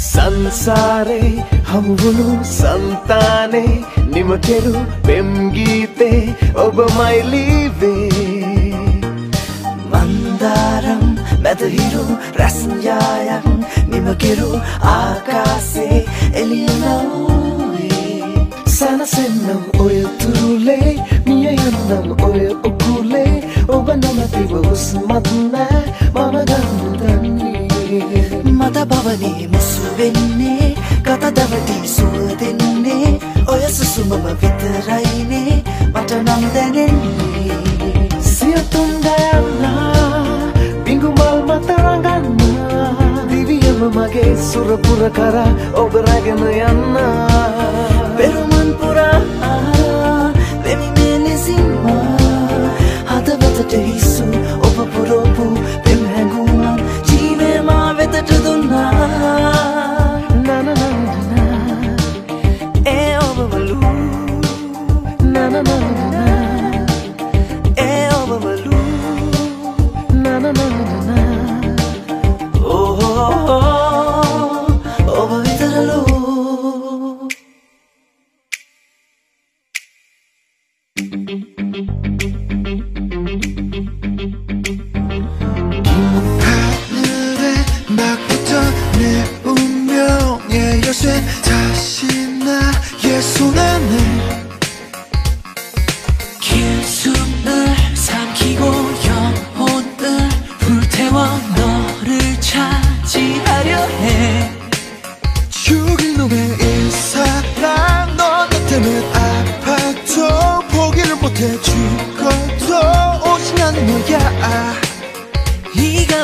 සංසාරේ හමුවුණු සන්තානේ නිමකෙරු පෙම් ගීතේ ඔබ මයිලීවේ මන්දාරම් මැදහිරු රැස්ඥායක් නිමකෙරු ආකාසේ එලියනවේ සැනසෙන්නම් ඔය තුරුලේ මිය යන්නම් ඔය උකුලේ. ඔබ නමතිව හුස්මත්නෑ මම ගන්න දන්නේ මත බවනේ මුසු වෙන්නේ ගත දවටි සුව දෙන්නේ ඔය සුසුමම විතරයිනේ මට නම් දැනෙන්නේ. සියතුන් දයන්නා පිඟුමල් මතරගන්න දිවියම මගේ සුරපුර කර ඔබ රැගෙන යන්න. 막 붙어 내 운명의 열쇠 다시 나의 손에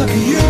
look at you.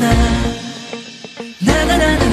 na na na na na